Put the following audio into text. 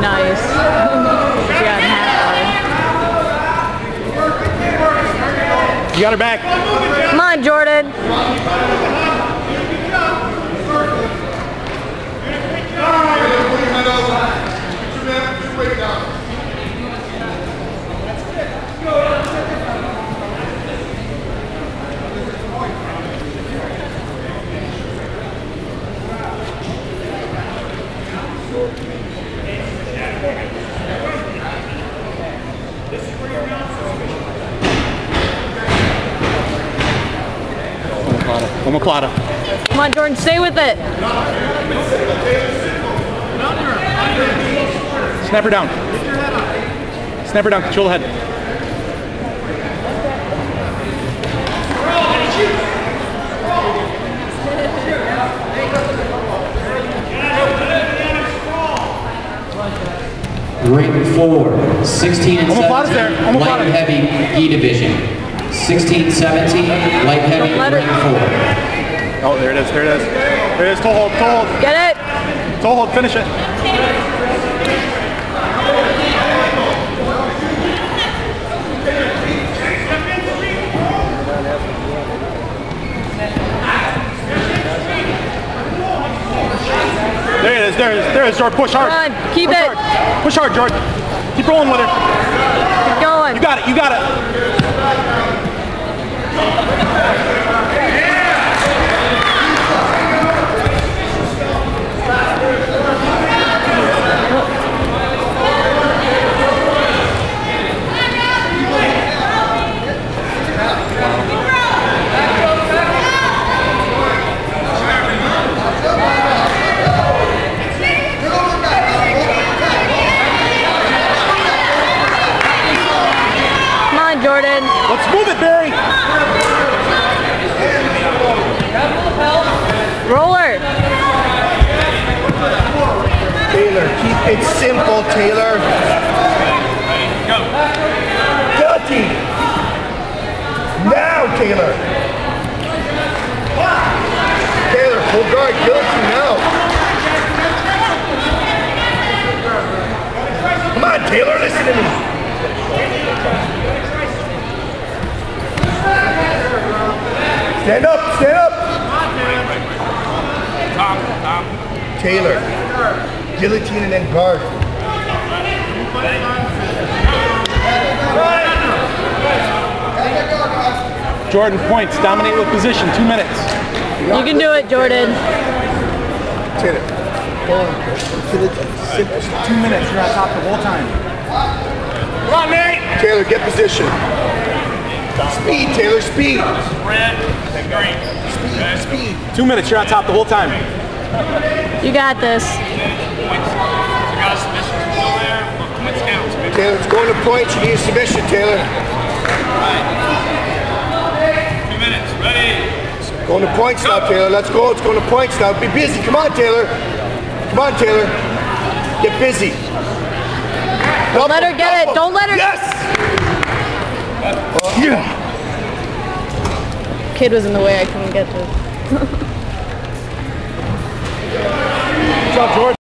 Nice. she got half You got her back. Come on, Jordan. Omoplata. Come on, Jordan, stay with it. Snap her down. Snap her down. Control the head. Ring 4, 16 and Omoplata's 17, light and heavy E division. 16, 17, light heavy, Let ring 4. Oh, there it is. There it is. There it is. Toe hold. Toe hold. Get it? Toe hold. Finish it. There it is. There it is. There it is, George. Push hard. Come on, keep Push it. Hard. Push hard, George. Keep rolling with her. Keep going. You got it. You got it. On, Jordan. Let's move it, Berry. Roller. Taylor, keep it simple, Taylor. Guillotine. Now, Taylor. Taylor, full guard, guillotine now. Come on, Taylor, listen to me. Stand up, stand up. Taylor, guillotine and then guard. Jordan points. Dominate with position. Two minutes. You can do it, Jordan. Taylor. Two minutes. You're on top the whole time. Come on, Nate. Taylor, get position. Speed, Taylor, speed. Red, Speed, speed. Two minutes. You're on top the whole time. You got this. Taylor, it's going to points. You need a submission, Taylor. Two minutes, ready? Going to points now, Taylor. Let's go. It's going to points now. Be busy. Come on, Taylor. Come on, Taylor. Get busy. Don't let her get it. Don't let her. Yes! Yeah. Kid was in the way. I couldn't get to. Good job, Jordan.